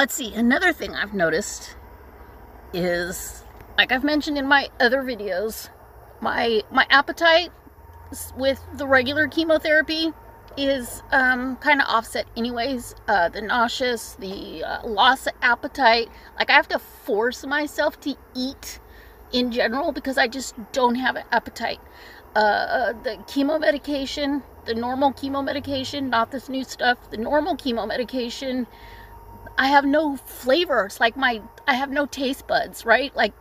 let's see, another thing I've noticed is, like I've mentioned in my other videos, my, my appetite with the regular chemotherapy is um, kind of offset anyways. Uh, the nauseous, the uh, loss of appetite. Like I have to force myself to eat in general because I just don't have an appetite. Uh, the chemo medication, the normal chemo medication, not this new stuff, the normal chemo medication, I have no flavor. It's like my, I have no taste buds, right? Like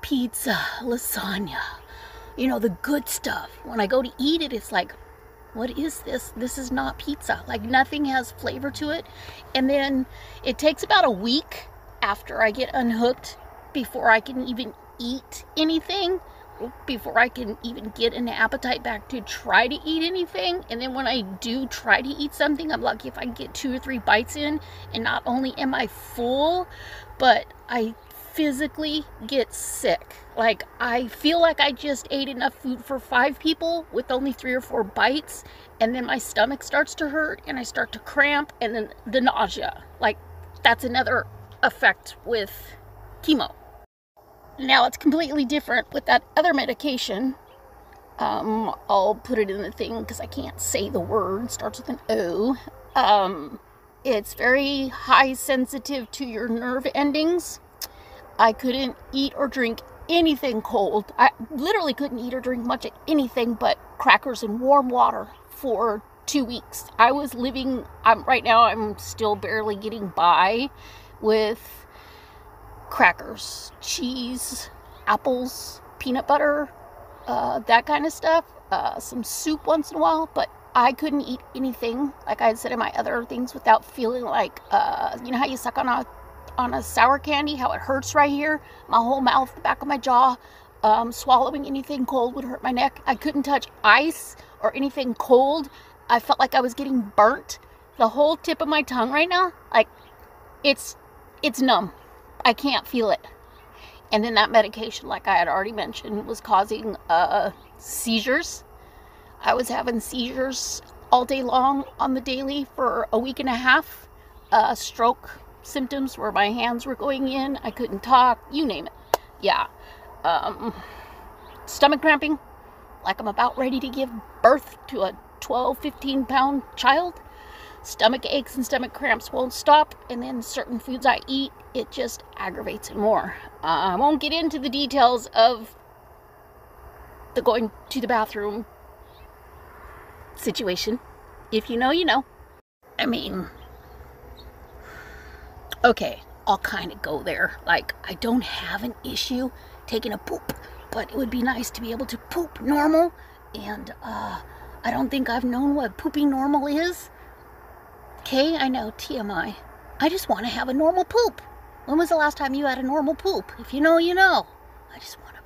pizza, lasagna, you know, the good stuff. When I go to eat it, it's like, what is this? This is not pizza. Like nothing has flavor to it. And then it takes about a week after I get unhooked before I can even eat anything before I can even get an appetite back to try to eat anything. And then when I do try to eat something, I'm lucky if I get two or three bites in. And not only am I full, but I physically get sick. Like, I feel like I just ate enough food for five people with only three or four bites, and then my stomach starts to hurt, and I start to cramp, and then the nausea. Like, that's another effect with chemo. Now, it's completely different with that other medication. Um, I'll put it in the thing because I can't say the word. Starts with an O. Um, it's very high sensitive to your nerve endings I couldn't eat or drink anything cold. I literally couldn't eat or drink much of anything but crackers and warm water for two weeks. I was living, I'm, right now I'm still barely getting by with crackers, cheese, apples, peanut butter, uh, that kind of stuff. Uh, some soup once in a while, but I couldn't eat anything, like I said in my other things, without feeling like, uh, you know how you suck on a on a sour candy, how it hurts right here, my whole mouth, the back of my jaw. Um, swallowing anything cold would hurt my neck. I couldn't touch ice or anything cold. I felt like I was getting burnt. The whole tip of my tongue right now, like it's it's numb. I can't feel it. And then that medication, like I had already mentioned, was causing uh, seizures. I was having seizures all day long on the daily for a week and a half. Uh, stroke symptoms where my hands were going in, I couldn't talk, you name it. Yeah. Um, stomach cramping, like I'm about ready to give birth to a 12, 15 pound child. Stomach aches and stomach cramps won't stop, and then certain foods I eat, it just aggravates it more. Uh, I won't get into the details of the going to the bathroom situation. If you know, you know. I mean, okay, I'll kind of go there. Like, I don't have an issue taking a poop, but it would be nice to be able to poop normal. And, uh, I don't think I've known what pooping normal is. Okay, I know, TMI. I just want to have a normal poop. When was the last time you had a normal poop? If you know, you know. I just want to